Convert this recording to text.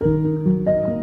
Música